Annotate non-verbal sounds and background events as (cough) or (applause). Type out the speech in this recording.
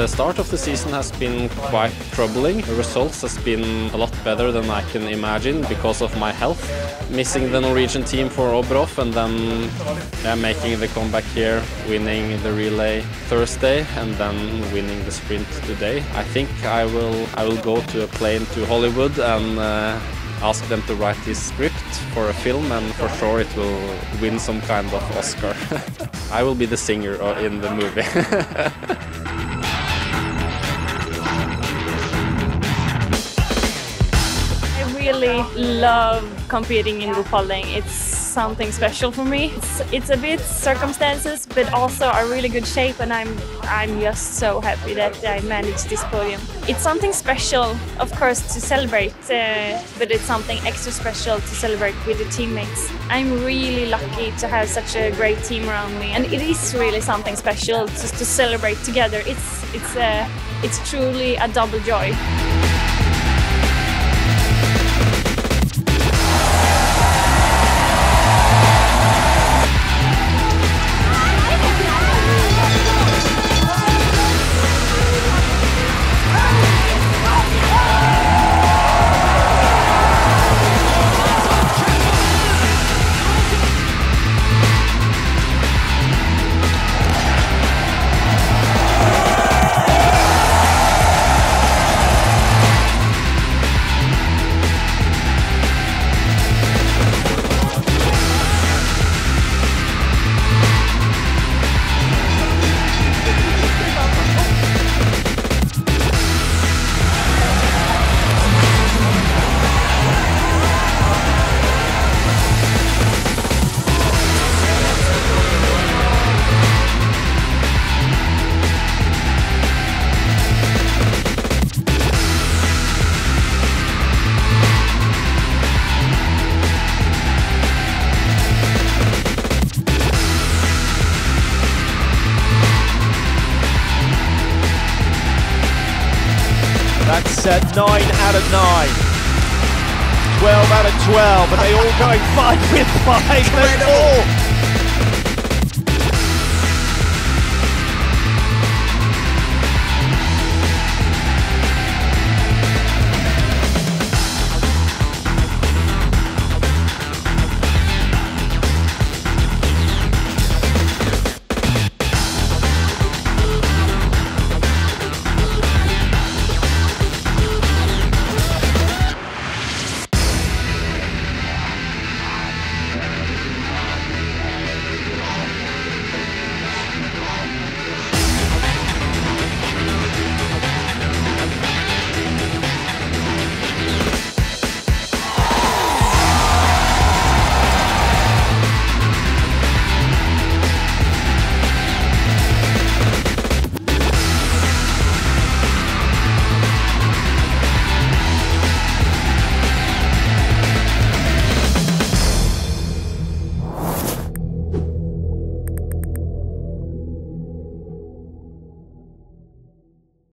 The start of the season has been quite troubling. The results has been a lot better than I can imagine because of my health. Missing the Norwegian team for Oberhof and then yeah, making the comeback here, winning the relay Thursday and then winning the sprint today. I think I will I will go to a plane to Hollywood and uh, ask them to write this script for a film and for sure it will win some kind of Oscar. (laughs) I will be the singer uh, in the movie. (laughs) really love competing in Ruhpolding. It's something special for me. It's, it's a bit circumstances, but also a really good shape, and I'm I'm just so happy that I managed this podium. It's something special, of course, to celebrate, uh, but it's something extra special to celebrate with the teammates. I'm really lucky to have such a great team around me, and it is really something special just to celebrate together. It's it's uh, it's truly a double joy. Uh, 9 out of 9. 12 out of 12, but they all going 5 with 5. They're all